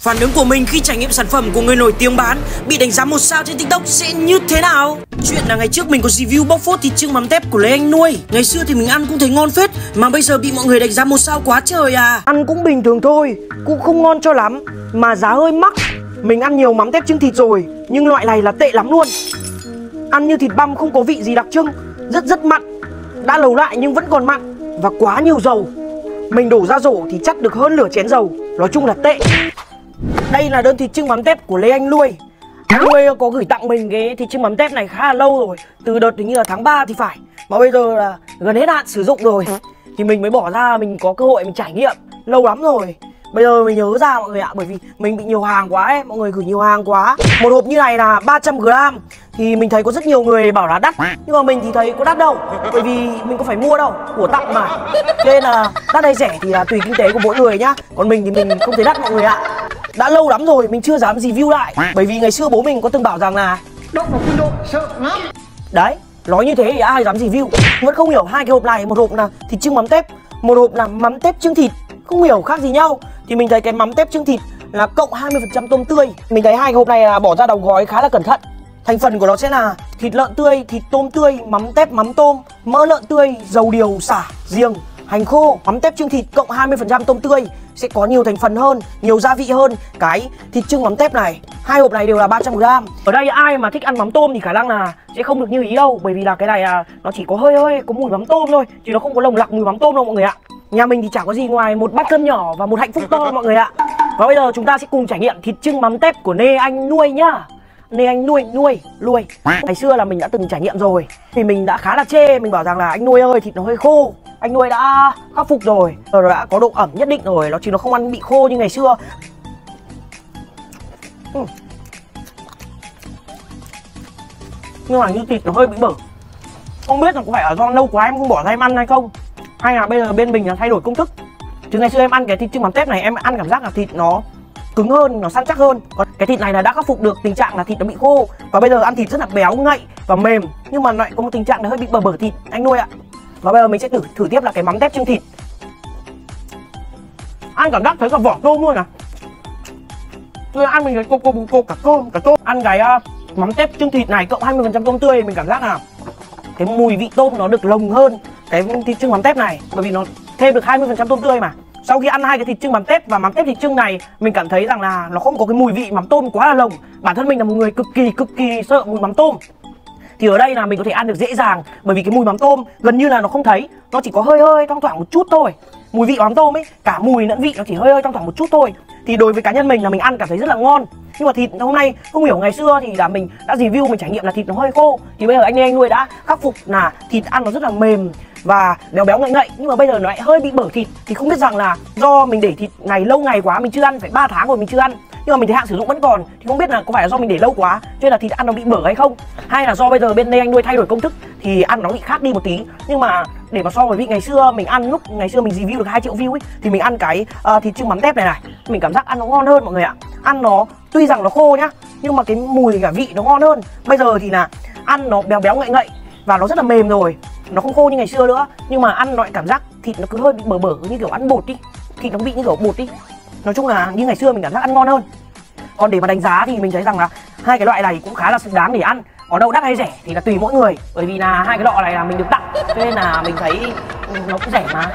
Phản ứng của mình khi trải nghiệm sản phẩm của người nổi tiếng bán bị đánh giá một sao trên TikTok sẽ như thế nào? Chuyện là ngày trước mình có review bóc phốt thịt trưng mắm tép của Lê Anh nuôi. Ngày xưa thì mình ăn cũng thấy ngon phết mà bây giờ bị mọi người đánh giá một sao quá trời à. Ăn cũng bình thường thôi, cũng không ngon cho lắm mà giá hơi mắc. Mình ăn nhiều mắm tép trưng thịt rồi, nhưng loại này là tệ lắm luôn. Ăn như thịt băm không có vị gì đặc trưng, rất rất mặn. Đã lầu lại nhưng vẫn còn mặn và quá nhiều dầu. Mình đổ ra rổ thì chắc được hơn lửa chén dầu. Nói chung là tệ. Đây là đơn thịt trưng mắm tép của Lê Anh nuôi Anh nuôi có gửi tặng mình cái thịt trưng mắm tép này khá là lâu rồi. Từ đợt hình như là tháng 3 thì phải. Mà bây giờ là gần hết hạn sử dụng rồi. Thì mình mới bỏ ra, mình có cơ hội mình trải nghiệm. Lâu lắm rồi. Bây giờ mình nhớ ra mọi người ạ, Bởi vì mình bị nhiều hàng quá ấy, Mọi người gửi nhiều hàng quá. Một hộp như này là 300g Thì mình thấy có rất nhiều người bảo là đắt. Nhưng mà mình thì thấy có đắt đâu, Bởi vì mình có phải mua đâu, Của tặng mà. Nên là đắt hay rẻ thì là tùy kinh tế của mỗi người nhá. Còn mình thì mình không thấy đắt mọi người ạ đã lâu lắm rồi mình chưa dám review lại. Bởi vì ngày xưa bố mình có từng bảo rằng là động vào quân đội sợ lắm. Đấy nói như thế thì ai dám review? Vẫn không hiểu hai cái hộp này một hộp là thịt trưng mắm tép một hộp là mắm tép trưng thịt. Không hiểu khác gì nhau. Thì mình thấy cái mắm tép trưng thịt là cộng 20% tôm tươi. Mình thấy hai cái hộp này là bỏ ra đóng gói khá là cẩn thận. Thành phần của nó sẽ là thịt lợn tươi thịt tôm tươi mắm tép mắm tôm mỡ lợn tươi dầu điều xả riềng hành khô mắm tép trưng thịt cộng 20% tôm tươi sẽ có nhiều thành phần hơn nhiều gia vị hơn. Cái thịt trưng mắm tép này hai hộp này đều là 300g ở đây ai mà thích ăn mắm tôm thì khả năng là sẽ không được như ý đâu bởi vì là cái này à, nó chỉ có hơi hơi có mùi mắm tôm thôi chứ nó không có lồng lặc mùi mắm tôm đâu mọi người ạ. Nhà mình thì chẳng có gì ngoài một bát cơm nhỏ và một hạnh phúc to mọi người ạ. Và bây giờ chúng ta sẽ cùng trải nghiệm thịt trưng mắm tép của nê anh nuôi nhá. Nên anh nuôi nuôi nuôi. Ngày xưa là mình đã từng trải nghiệm rồi thì mình đã khá là chê mình bảo rằng là anh nuôi ơi thịt nó hơi khô anh nuôi đã khắc phục rồi rồi đã có độ ẩm nhất định rồi, nó chỉ nó không ăn bị khô như ngày xưa. Ừ. Nhưng mà như thịt nó hơi bị bở. Không biết là có phải là do lâu quá em không bỏ ra em ăn hay không? Hay là bây giờ bên mình là thay đổi công thức? Chứ ngày xưa em ăn cái thịt trưng mắm tép này, em ăn cảm giác là thịt nó cứng hơn, nó săn chắc hơn. Còn cái thịt này là đã khắc phục được tình trạng là thịt nó bị khô. Và bây giờ ăn thịt rất là béo, ngậy và mềm. Nhưng mà lại có một tình trạng là hơi bị bở bở thịt. Anh nuôi ạ và bây giờ mình sẽ thử thử tiếp là cái mắm tép trưng thịt. Ăn cảm giác thấy cả vỏ tôm luôn à? Tôi ăn mình thấy cô cô cô cả cơm cả tôm. Ăn cái uh, mắm tép trưng thịt này cộng 20% tôm tươi mình cảm giác là cái mùi vị tôm nó được lồng hơn cái thịt trưng mắm tép này. Bởi vì nó thêm được 20% tôm tươi mà. Sau khi ăn hai cái thịt trưng mắm tép và mắm tép thịt trưng này mình cảm thấy rằng là nó không có cái mùi vị mắm tôm quá là lồng. Bản thân mình là một người cực kỳ cực kỳ sợ mùi mắm tôm thì ở đây là mình có thể ăn được dễ dàng, bởi vì cái mùi mắm tôm gần như là nó không thấy. Nó chỉ có hơi hơi, thoang thoảng một chút thôi. Mùi vị mắm tôm ấy, cả mùi lẫn vị nó chỉ hơi hơi, thoang thoảng một chút thôi. Thì đối với cá nhân mình là mình ăn cảm thấy rất là ngon. Nhưng mà thịt hôm nay, không hiểu ngày xưa thì là mình đã review, mình trải nghiệm là thịt nó hơi khô. Thì bây giờ anh anh nuôi đã khắc phục là thịt ăn nó rất là mềm và béo béo ngậy ngậy. Nhưng mà bây giờ nó lại hơi bị bở thịt. Thì không biết rằng là do mình để thịt này lâu ngày quá, mình chưa ăn, phải 3 tháng rồi mình chưa ăn nhưng mà mình thấy hạn sử dụng vẫn còn thì không biết là có phải là do mình để lâu quá cho nên là thịt ăn nó bị bở hay không? Hay là do bây giờ bên đây anh nuôi thay đổi công thức thì ăn nó bị khác đi một tí. Nhưng mà để mà so với vị ngày xưa mình ăn lúc ngày xưa mình review được 2 triệu view ấy thì mình ăn cái uh, thịt trưng mắm tép này này. Mình cảm giác ăn nó ngon hơn mọi người ạ. Ăn nó tuy rằng nó khô nhá nhưng mà cái mùi cả vị nó ngon hơn. Bây giờ thì là ăn nó béo béo ngậy ngậy và nó rất là mềm rồi. Nó không khô như ngày xưa nữa nhưng mà ăn loại cảm giác thịt nó cứ hơi bị bở bở như kiểu ăn bột đi. Thịt nó bị như kiểu bột đi. Nói chung là như ngày xưa mình cảm giác ăn ngon hơn còn để mà đánh giá thì mình thấy rằng là hai cái loại này cũng khá là xứng đáng để ăn. Có đâu đắt hay rẻ thì là tùy mỗi người. Bởi vì là hai cái lọ này là mình được tặng. Cho nên là mình thấy nó cũng rẻ mà.